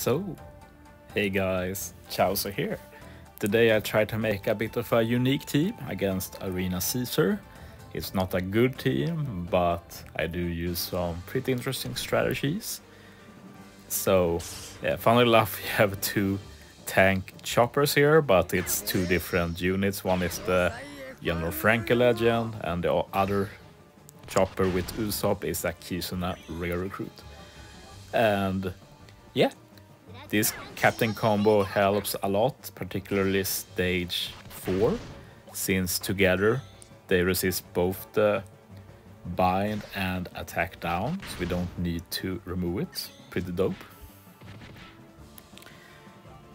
So, hey guys, Chauzu here. Today I try to make a bit of a unique team against Arena Caesar. It's not a good team, but I do use some pretty interesting strategies. So, yeah, funnily enough, we have two tank choppers here, but it's two different units. One is the General Franky legend, and the other chopper with Usopp is a Kizuna rare recruit. And yeah, this captain combo helps a lot, particularly stage 4, since together they resist both the bind and attack down, so we don't need to remove it. Pretty dope.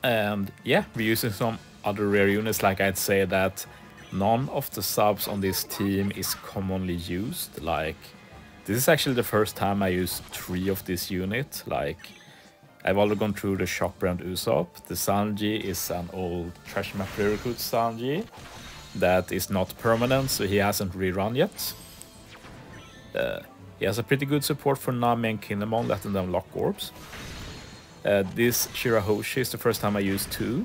And yeah, we're using some other rare units, like I'd say that none of the subs on this team is commonly used, like this is actually the first time I use three of this unit, like I've already gone through the Chopper and Usopp. The Sanji is an old Treasure Map recruit Sanji that is not permanent, so he hasn't rerun yet. Uh, he has a pretty good support for Nami and Kin'emon, letting them lock orbs. Uh, this Shirahoshi is the first time I used two.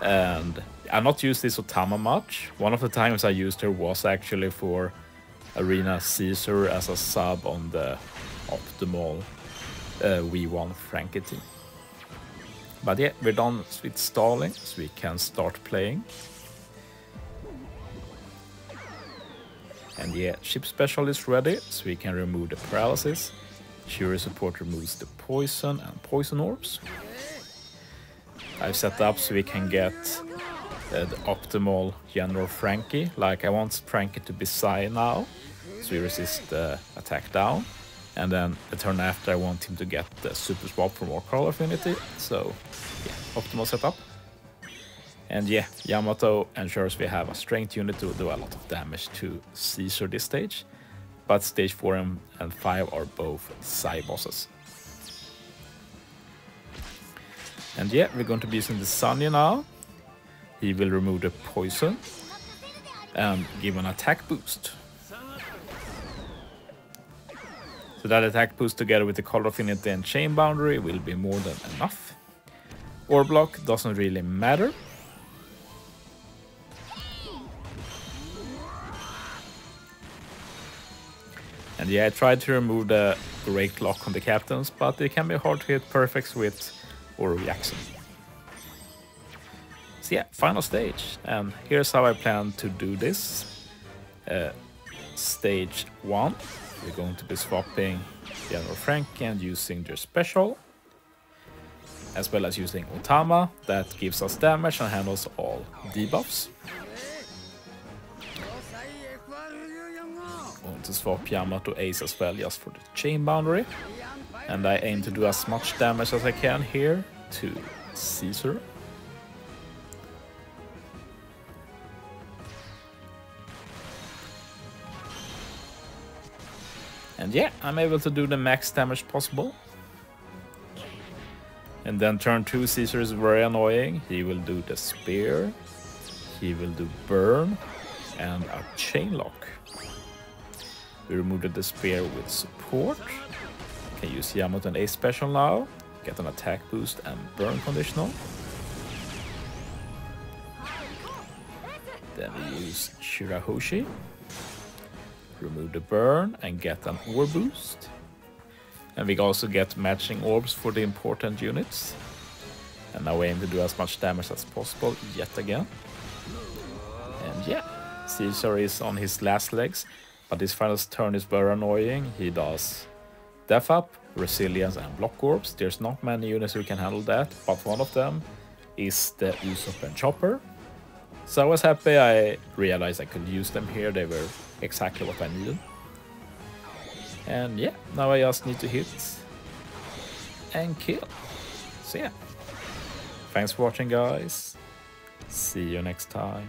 And I've not used this Otama much. One of the times I used her was actually for Arena Caesar as a sub on the optimal uh, V1 Franky team. But yeah, we're done with stalling, so we can start playing. And yeah, ship special is ready, so we can remove the paralysis. Shuri support removes the poison and poison orbs. I've set up so we can get uh, the optimal General Franky. Like I want Franky to be PSY now, so we resist the attack down. And then the turn after I want him to get the super swap for more color affinity. So yeah, optimal setup. And yeah, Yamato ensures we have a strength unit to do a lot of damage to Caesar this stage. But stage 4 and, and 5 are both PSY bosses. And yeah, we're going to be using the Sanji now. He will remove the poison and give an attack boost. So that attack boost together with the color affinity and chain boundary will be more than enough. Or block doesn't really matter. And yeah, I tried to remove the great lock on the captains, but it can be hard to hit perfects with or Jackson. So yeah, final stage. And here's how I plan to do this. Uh, stage 1 we're going to be swapping General Franky and using their special. As well as using Otama, that gives us damage and handles all debuffs. Going to swap Yamato Ace as well just for the chain boundary. And I aim to do as much damage as I can here to Caesar. And yeah, I'm able to do the max damage possible. And then turn 2 Caesar is very annoying. He will do the spear. He will do burn. And a chain lock. We removed the spear with support. Can use Yamato and Ace special now. Get an attack boost and burn conditional. Then we use Shirahoshi remove the burn and get an orb boost. And we also get matching orbs for the important units. And now we aim to do as much damage as possible yet again. And yeah, Caesar is on his last legs, but his final turn is very annoying. He does Death Up, Resilience and Block Orbs. There's not many units who can handle that, but one of them is the Usopp and Chopper. So I was happy I realized I could use them here. They were exactly what I needed. And yeah, now I just need to hit and kill. So yeah. Thanks for watching guys. See you next time.